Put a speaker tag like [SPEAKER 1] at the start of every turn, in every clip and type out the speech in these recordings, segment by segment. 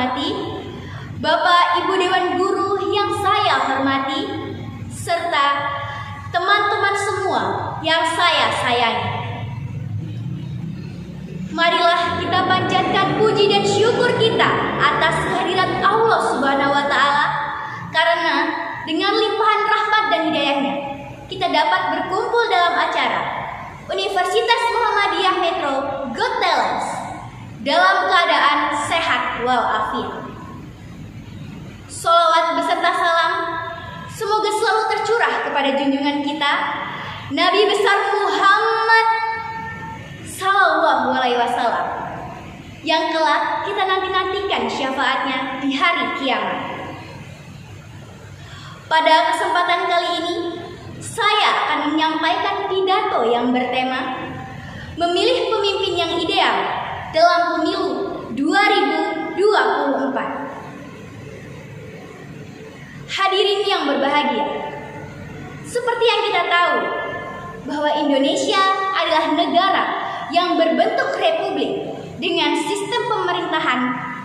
[SPEAKER 1] hormati, Bapak Ibu Dewan Guru yang saya hormati, serta teman-teman semua yang saya sayangi. Marilah kita panjatkan puji dan syukur kita atas kehadiran Allah Subhanahu wa taala karena dengan limpahan rahmat dan hidayahnya kita dapat berkumpul dalam acara sehat walafiat. Salawat beserta salam semoga selalu tercurah kepada junjungan kita Nabi besar Muhammad Sallallahu Alaihi Wasallam yang kelak kita nanti-nantikan syafaatnya di hari kiamat. Pada kesempatan kali ini, saya akan menyampaikan pidato yang bertema Memilih Pemimpin yang Ideal dalam Pemilu 2024. Hadirin yang berbahagia, seperti yang kita tahu bahwa Indonesia adalah negara yang berbentuk republik dengan sistem pemerintahan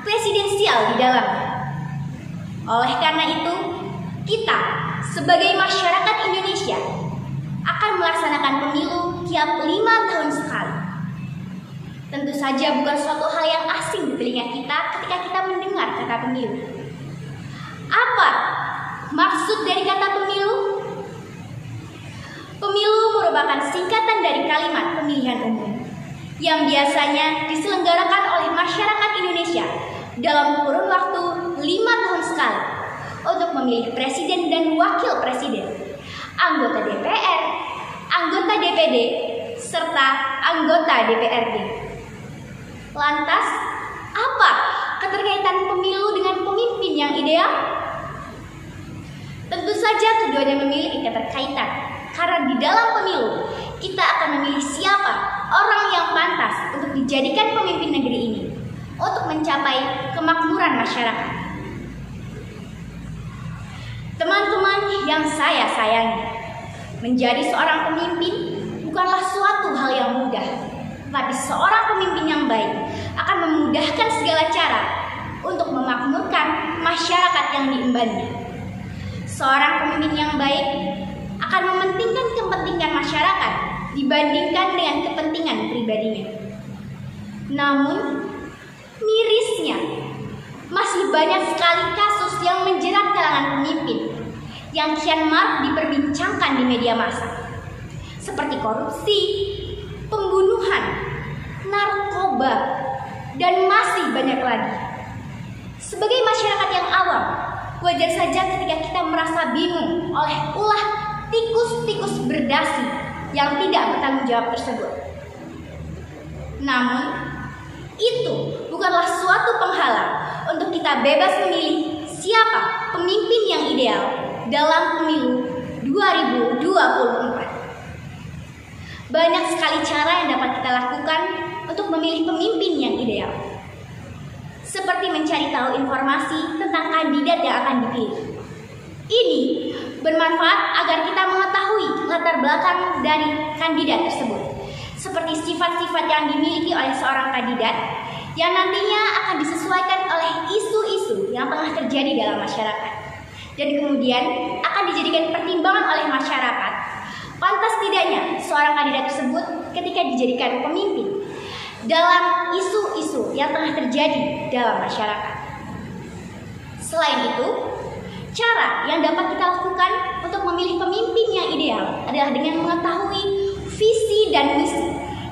[SPEAKER 1] presidensial di dalamnya. Oleh karena itu, kita sebagai masyarakat Indonesia akan melaksanakan pemilu tiap lima tahun sekali. Tentu saja bukan suatu hal yang asing di telinga kita ketika kita mendengar kata pemilu. Apa maksud dari kata pemilu? Pemilu merupakan singkatan dari kalimat pemilihan umum yang biasanya diselenggarakan oleh masyarakat Indonesia dalam kurun waktu lima tahun sekali untuk memilih presiden dan wakil presiden, anggota DPR, anggota DPD, serta anggota DPRD. Lantas, apa keterkaitan pemilu dengan pemimpin yang ideal? Tentu saja keduanya memiliki keterkaitan, karena di dalam pemilu kita akan memilih siapa orang yang pantas untuk dijadikan pemimpin negeri ini untuk mencapai kemakmuran masyarakat. Teman-teman yang saya sayangi, menjadi seorang pemimpin bukanlah suatu hal yang mudah, tapi seorang pemimpin yang baik akan memudahkan segala cara untuk memakmurkan masyarakat yang diembannya. Seorang pemimpin yang baik akan mementingkan kepentingan masyarakat dibandingkan dengan kepentingan pribadinya. Namun, mirisnya masih banyak sekali kasus yang menjerat kalangan pemimpin yang kian marak diperbincangkan di media massa, seperti korupsi, pembunuhan, narkoba, dan masih banyak lagi. Sebagai masyarakat yang awam, wajar saja ketika kita merasa bingung oleh ulah tikus-tikus berdasi yang tidak bertanggung jawab tersebut. Namun, itu bukanlah suatu penghalang untuk kita bebas memilih siapa pemimpin yang ideal dalam pemilu 2024. Banyak sekali cara yang dapat kita lakukan untuk memilih pemimpin yang ideal. Seperti mencari tahu informasi tentang kandidat yang akan dipilih. Ini bermanfaat agar kita mengetahui latar belakang dari kandidat tersebut, seperti sifat-sifat yang dimiliki oleh seorang kandidat yang nantinya akan disesuaikan oleh isu-isu yang tengah terjadi dalam masyarakat, dan kemudian akan dijadikan pertimbangan oleh masyarakat. Pantas tidaknya seorang kandidat tersebut ketika dijadikan pemimpin dalam isu-isu yang tengah terjadi dalam masyarakat. Selain itu, cara yang dapat kita lakukan untuk memilih pemimpin yang ideal adalah dengan mengetahui visi dan misi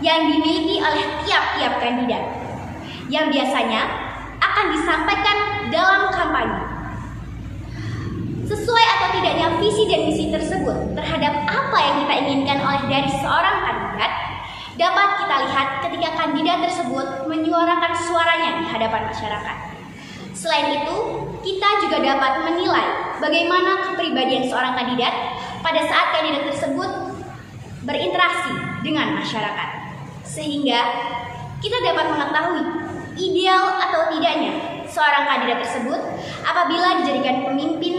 [SPEAKER 1] yang dimiliki oleh tiap-tiap kandidat yang biasanya akan disampaikan dalam kampanye. Sesuai atau tidaknya visi dan misi tersebut terhadap apa yang kita inginkan oleh dari seorang kandidat dapat kita lihat ketika kandidat tersebut menyuarakan suaranya di hadapan masyarakat. Selain itu, kita juga dapat menilai bagaimana kepribadian seorang kandidat pada saat kandidat tersebut berinteraksi dengan masyarakat. Sehingga kita dapat mengetahui ideal atau tidaknya seorang kandidat tersebut apabila dijadikan pemimpin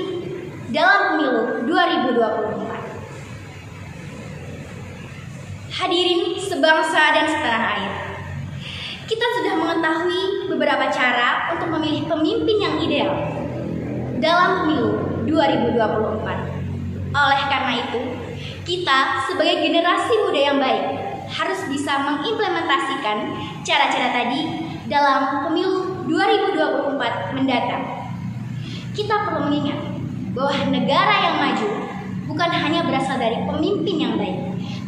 [SPEAKER 1] dalam pemilu 2024. Hadirin sebangsa dan setanah air. Kita sudah mengetahui beberapa cara untuk memilih pemimpin yang ideal dalam pemilu 2024. Oleh karena itu, kita sebagai generasi muda yang baik harus bisa mengimplementasikan cara-cara tadi dalam pemilu 2024 mendatang. Kita perlu mengingat bahwa negara yang maju bukan hanya berasal dari pemimpin yang baik,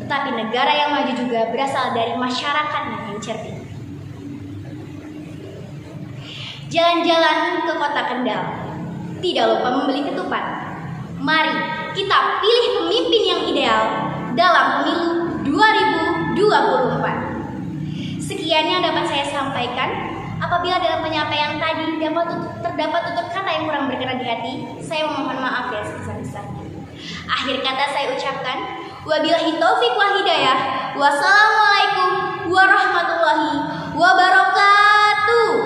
[SPEAKER 1] tetapi negara yang maju juga berasal dari masyarakatnya yang cerdik. Jalan-jalan ke kota Kendal, tidak lupa membeli ketupat. Mari kita pilih pemimpin yang ideal dalam pemilu 2024. Sekian yang dapat saya sampaikan. Apabila dalam penyampaian tadi dapat terdapat tutur kata yang kurang berkenan di hati, saya memohon maaf ya sebesar-besarnya. Akhir kata saya ucapkan, Wabillahi taufik wa hidayah. Wassalamualaikum warahmatullahi wabarakatuh.